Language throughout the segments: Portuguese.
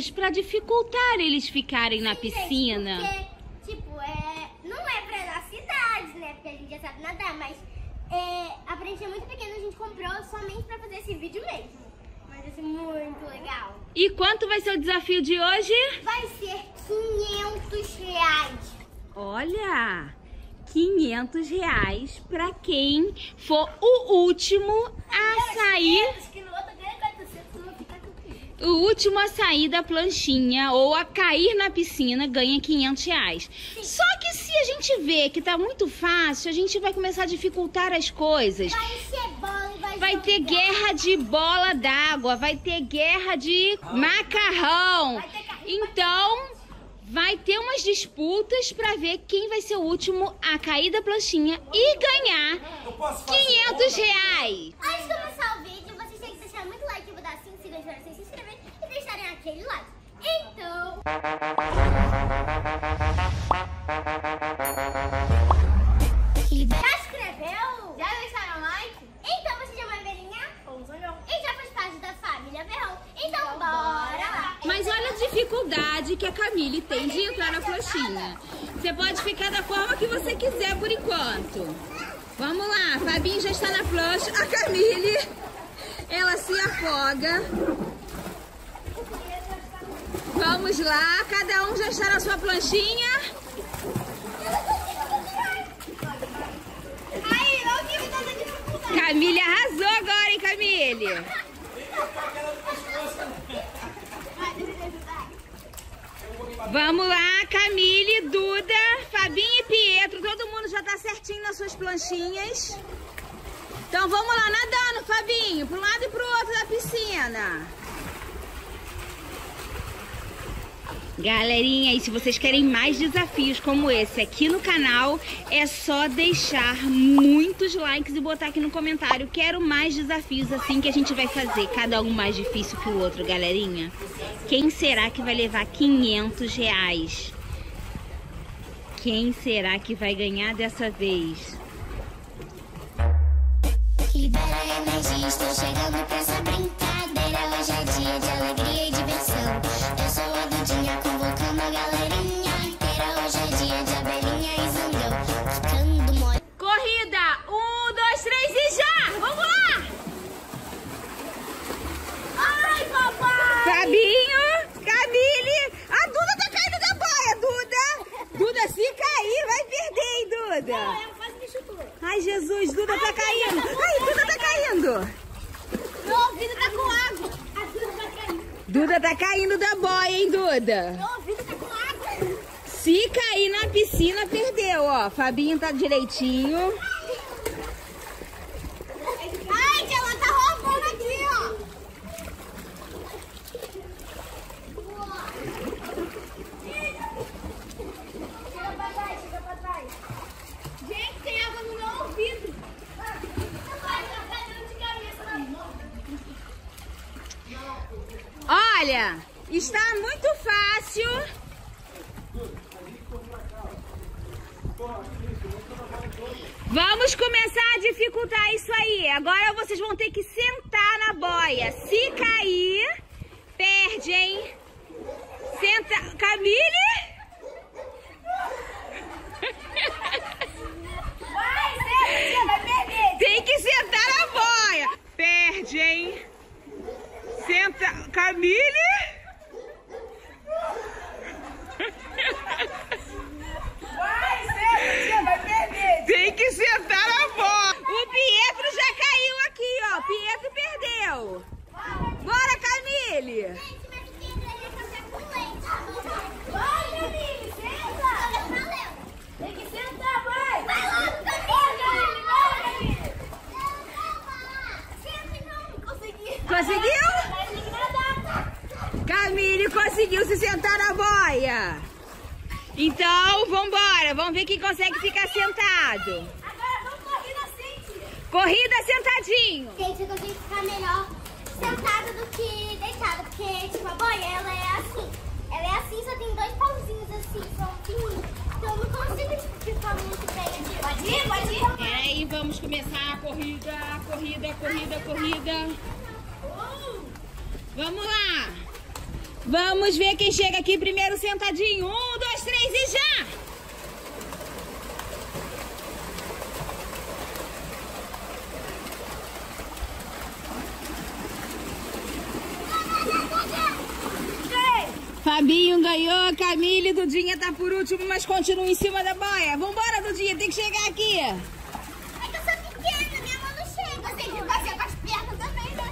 miudinhas pra dificultar eles ficarem na Sim, gente, piscina. porque, tipo, é, não é pra dar cidades, né? Porque a gente já sabe nadar, mas é, a prancha é muito pequena, a gente comprou somente pra fazer esse vídeo mesmo. Mas vai ser muito legal. E quanto vai ser o desafio de hoje? Vai ser 500 reais. Olha, 500 reais pra quem for o último a sair, que no outro ganha 400, vou ficar com o último a sair da planchinha ou a cair na piscina ganha 500 reais. Só que se a gente vê que tá muito fácil, a gente vai começar a dificultar as coisas. Vai ser e vai Vai ter jogar. guerra de bola d'água, vai ter guerra de macarrão. Então, vai ter umas disputas pra ver quem vai ser o último a cair da planchinha e ganhar Eu posso fazer 500 onda? reais. Antes de começar o vídeo, aquele like. Então... Já escreveu? Já deixaram like? Então você já é uma velhinha? E já faz parte da família Berrão. Então bora lá. Mas olha a dificuldade que a Camille tem de entrar na planchinha. Você pode ficar da forma que você quiser por enquanto. Vamos lá, Fabinho já está na plancha. A Camille, ela se afoga. Lá, cada um já está na sua planchinha. Camille arrasou agora, hein, Camille? Vamos lá, Camille, Duda, Fabinho e Pietro, todo mundo já tá certinho nas suas planchinhas. Então vamos lá, nadando, Fabinho, para um lado e pro outro da piscina. Galerinha, e se vocês querem mais desafios como esse aqui no canal, é só deixar muitos likes e botar aqui no comentário. Quero mais desafios assim que a gente vai fazer, cada um mais difícil que o outro, galerinha. Quem será que vai levar 500 reais? Quem será que vai ganhar dessa vez? Libera energia, estou chegando pra essa brincadeira. Hoje é dia de alegria e diversão. Duda tá caindo da boia, hein, Duda? Meu ouvido tá com água. Se cair na piscina, perdeu, ó. Fabinho tá direitinho. Ai, que ela tá roubando aqui, ó. Chega pra trás, chega pra trás. Gente, tem água no meu ouvido. Vai, tá caindo de cabeça na mão. Olha, está muito fácil. Vamos começar a dificultar isso aí. Agora vocês vão ter que sentar na boia. Se cair, perde, hein? Senta. Camille? Vai, você vai perder. Tem que sentar na boia. Perde, hein? Camille? Vai, você vai perder. Tem que sentar na boia. O Pietro já caiu aqui, ó. Pietro perdeu. Bora, Camille. Gente, mas leite. Vai, Camille, senta. Valeu. Tem que sentar, vai. Vai logo, Camille. Vai, Camille. Senta então. Consegui. Conseguiu? Mas tem que nadar. Camille conseguiu se sentar na boia. Então, vambora. Vamos ver quem consegue ficar sentado. Agora vamos correr na frente. Corrida sentadinho. Gente, eu consigo ficar melhor sentada do que deitada, porque, tipo, a boia, ela é assim. Ela é assim, só tem dois pauzinhos assim, são. Então eu não consigo, tipo, ficar muito bem aqui. Pode ir, pode ir. Peraí, vamos começar a corrida, corrida, corrida, corrida. Um, Vamos lá. Vamos ver quem chega aqui primeiro sentadinho. Um, dois, três e já! Fabinho ganhou, Camille e Dudinha tá por último, mas continua em cima da boia. Vambora, Dudinha, tem que chegar aqui. É que eu sou pequena, minha mão não chega. Tem que fazer com as pernas também, né?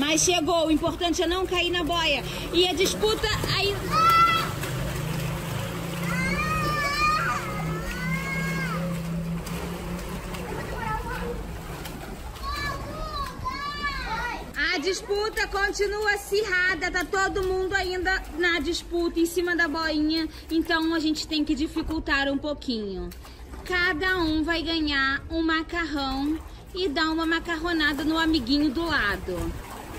Mas chegou, o importante é não cair na boia. E a disputa aí. A disputa continua acirrada, tá todo mundo ainda na disputa em cima da boinha, então a gente tem que dificultar um pouquinho. Cada um vai ganhar um macarrão e dar uma macarronada no amiguinho do lado.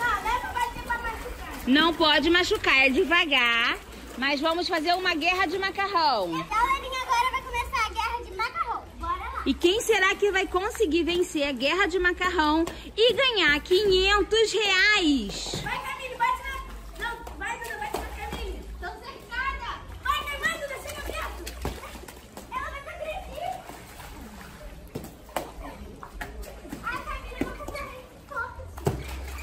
Não, né? Não vai ter pra machucar. Não pode machucar, é devagar, mas vamos fazer uma guerra de macarrão. Galerinha agora vai começar a guerra de macarrão. Bora lá. E quem será que vai conseguir vencer a guerra de macarrão e ganhar 500 reais? Vai, Camille, bate na... Não, vai, Duda, bate na Camille. Tô cercada. Vai, vai, vai, Duda, chega perto. Ela vai pra agredir.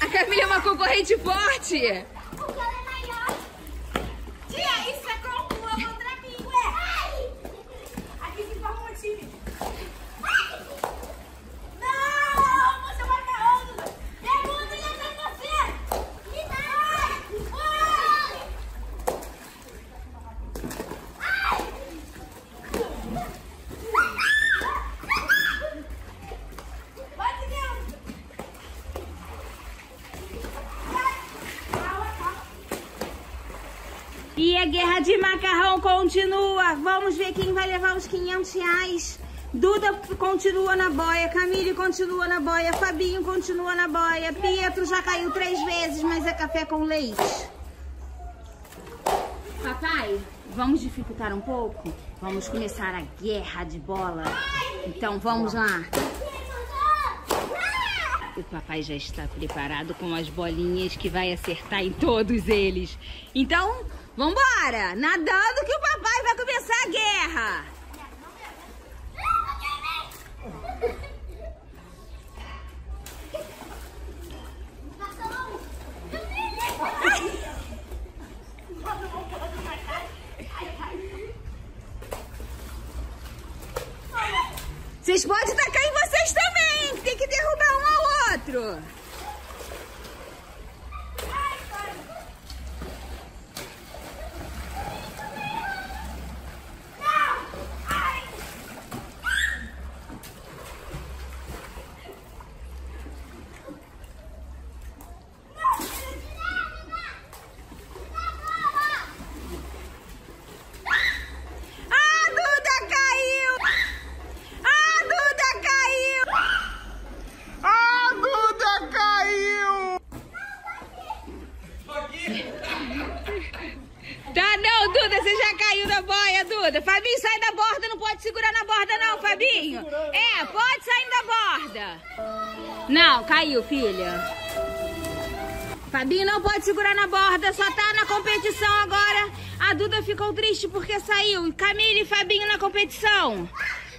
A Camille é uma concorrente forte. A Uma concorrente forte. Porque ela é maior. Tia, isso é como uma contra mim, ué. Aqui se forma um time. Não, você vai cair, Duda. Pergunta e até você. Me dá. Vai. Vai, Deus. Calma, calma. E a guerra de macarrão continua. Vamos ver quem vai levar os 500 reais. Duda continua na boia, Camille continua na boia, Fabinho continua na boia, Pietro já caiu três vezes, mas é café com leite. Papai, vamos dificultar um pouco? Vamos começar a guerra de bola. Então vamos lá. O papai já está preparado com as bolinhas que vai acertar em todos eles. Então, vambora! Nadando que o papai vai começar a guerra! Vocês podem tacar em vocês também, que tem que derrubar um ao outro. A Duda caiu! A Duda caiu! A Duda caiu! Tá não, Duda, você já caiu da boia, Duda. Fabinho, sai da borda, não pode segurar na borda É, pode sair da borda. Não, caiu, filha. Fabinho não pode segurar na borda, só tá na competição agora. A Duda ficou triste porque saiu. Camille e Fabinho na competição.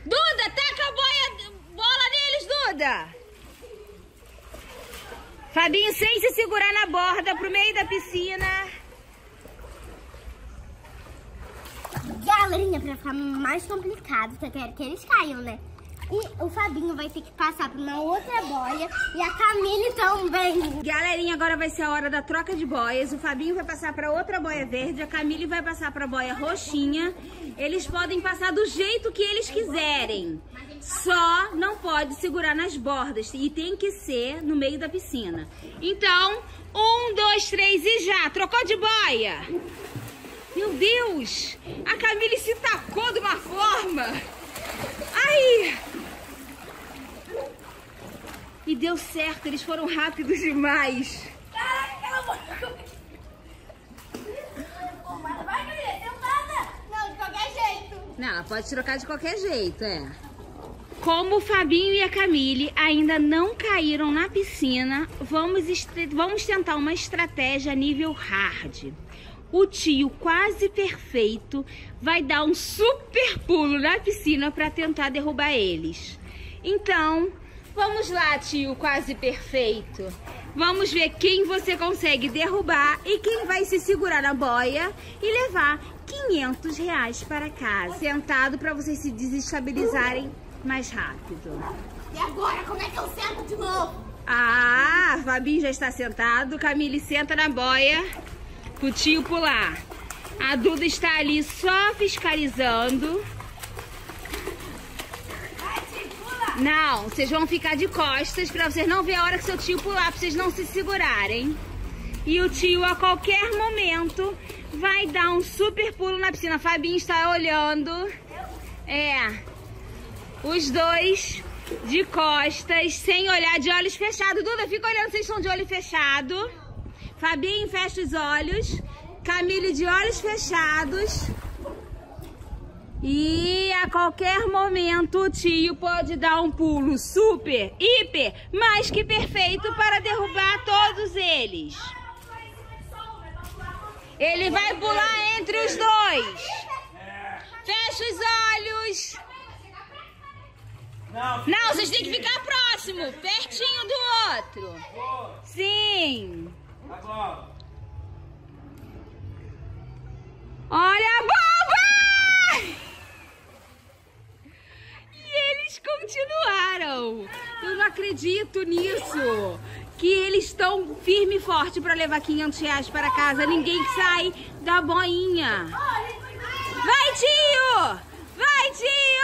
Duda, taca a boia, bola neles, Duda. Fabinho sem se segurar na borda pro meio da piscina. Galerinha, pra ficar mais complicado, que eu quero que eles caiam, né? E o Fabinho vai ter que passar por uma outra boia e a Camille também. Galerinha, agora vai ser a hora da troca de boias. O Fabinho vai passar para outra boia verde, a Camille vai passar para a boia roxinha. Eles podem passar do jeito que eles quiserem. Só não pode segurar nas bordas e tem que ser no meio da piscina. Então, um, dois, três e já. Trocou de boia. Meu Deus! A Camille se tacou de uma forma. Ai! E deu certo, eles foram rápidos demais. Caraca, cala a boca. Vai, Camille. Não, de qualquer jeito. Não, ela pode trocar de qualquer jeito, é. Como o Fabinho e a Camille ainda não caíram na piscina, vamos, vamos tentar uma estratégia nível hard. O tio quase perfeito vai dar um super pulo na piscina para tentar derrubar eles. Então, vamos lá, tio quase perfeito. Vamos ver quem você consegue derrubar e quem vai se segurar na boia e levar 500 reais para casa. Sentado para vocês se desestabilizarem mais rápido. E agora, como é que eu sento de novo? Ah, Fabinho já está sentado. Camille senta na boia pro tio pular. A Duda está ali só fiscalizando. Não, vocês vão ficar de costas pra vocês não ver a hora que seu tio pular, pra vocês não se segurarem. E o tio, a qualquer momento, vai dar um super pulo na piscina. Fabinho está olhando. É. Os dois de costas, sem olhar, de olhos fechados. Duda, fica olhando, vocês estão de olho fechado. Fabinho, fecha os olhos. Camille, de olhos fechados. E a qualquer momento o tio pode dar um pulo super, hiper, mais que perfeito para derrubar todos eles. Ele vai pular entre os dois. Fecha os olhos. Não, vocês têm que ficar próximo, pertinho do outro. Sim. Olha a bomba! E eles continuaram. Eu não acredito nisso. Que eles estão firme e forte para levar 500 reais para casa. Ninguém sai da boinha. Vai, tio! Vai, tio!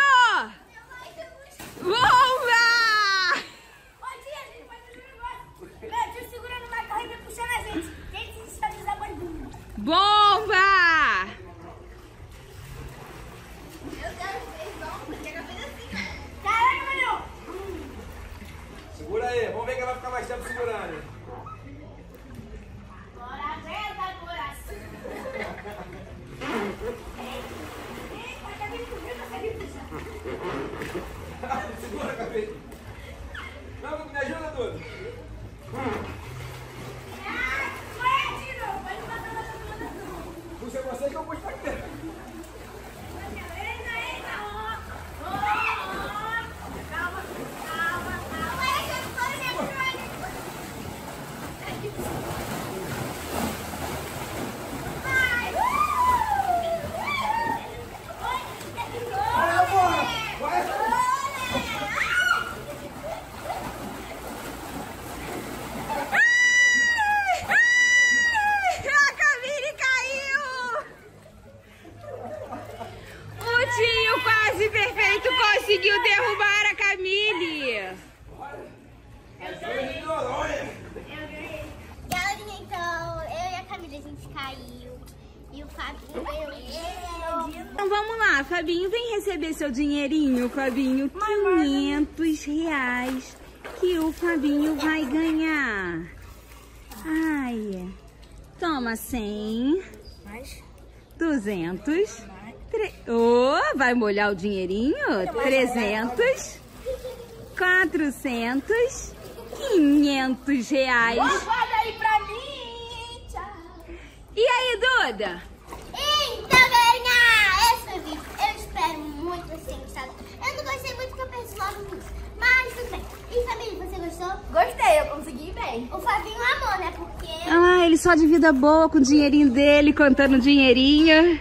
born você que eu puxo pra aqui. Eita, eita, ó. Ó, ó. Calma, calma, calma. Vai, eu tô olhando. Vai. Vai, porra! Vai! A Camille caiu! O tio quase perfeito conseguiu derrubar a Camille! Galerinha, então, eu e a Camila, a gente caiu. E o Fabinho ganhou. Então vamos lá, Fabinho, vem receber seu dinheirinho, Fabinho. 500 reais que o Fabinho vai ganhar. Ai, toma 100, Mas, 200, tre... oh, vai molhar o dinheirinho? 300, 400, 500 reais. guarda aí pra mim. Tchau. E aí, Duda? Então, galerinha, esse foi o vídeo. Eu espero muito que vocês tenham gostado. Eu não gostei muito porque eu perdi logo vídeo. Mas tudo bem. E família, você gostou? Gostei, eu consegui bem. O Fabinho amou, né? Porque Ah, ele só de vida boa com o dinheirinho dele, contando dinheirinho.